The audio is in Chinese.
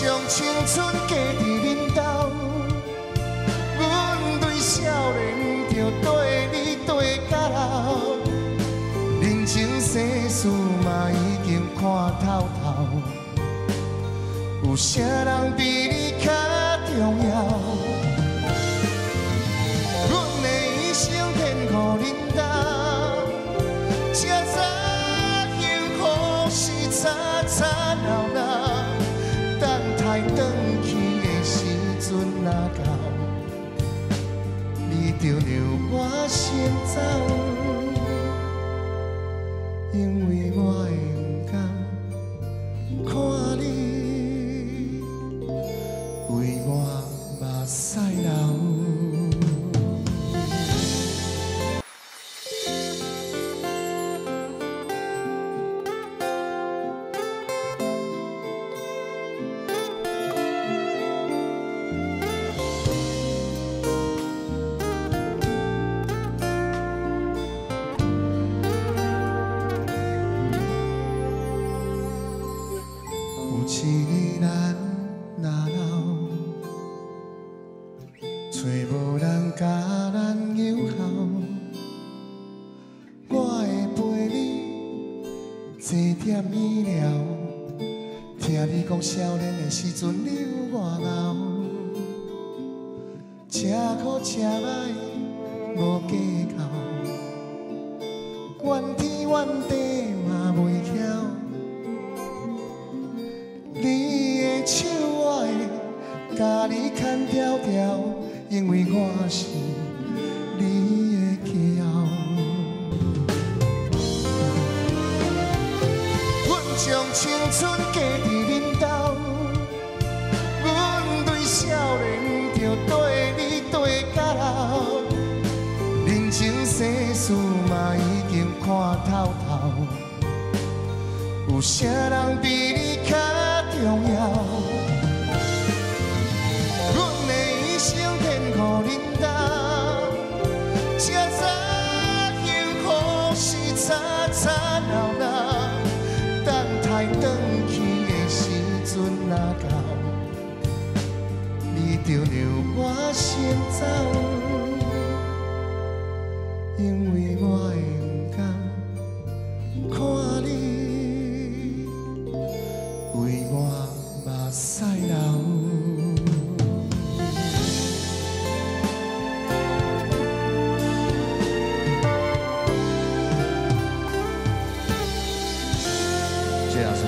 将青春嫁在恁兜，阮对少年就跟你跟到老，人情世事嘛已经看透透，有啥人比你较重要？你就留我先走，因为我会不甘看你为我目屎流。找无人甲咱友好，我会陪你坐点医疗，听你讲少年的时阵你有偌敖，吃苦吃歹无计较，怨天怨地嘛袂晓。因为我是你的骄傲。阮将青春加伫恁兜，阮对少年着对你对到老，人情世事嘛已经看透透。有啥人比你较重要？你就留我先走，因为我会不甘看你。为我目屎流。谢老师。